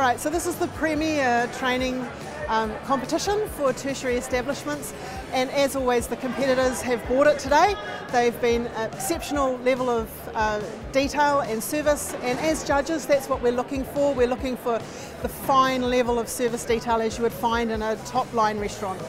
right, so this is the premier training um, competition for tertiary establishments and as always the competitors have bought it today. They've been exceptional level of uh, detail and service and as judges that's what we're looking for. We're looking for the fine level of service detail as you would find in a top line restaurant.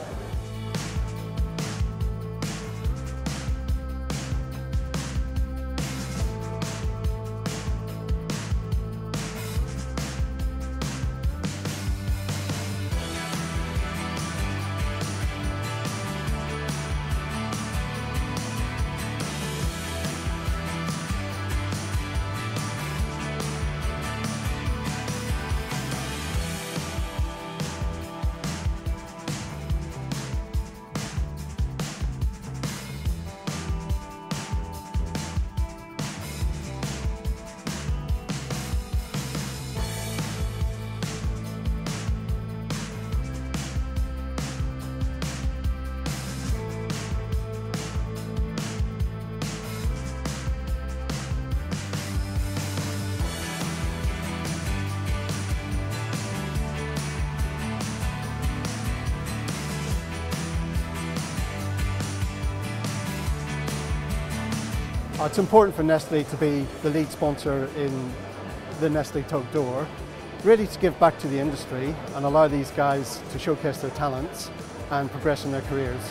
Uh, it's important for Nestle to be the lead sponsor in the Nestle Toque d'Or, really to give back to the industry and allow these guys to showcase their talents and progress in their careers.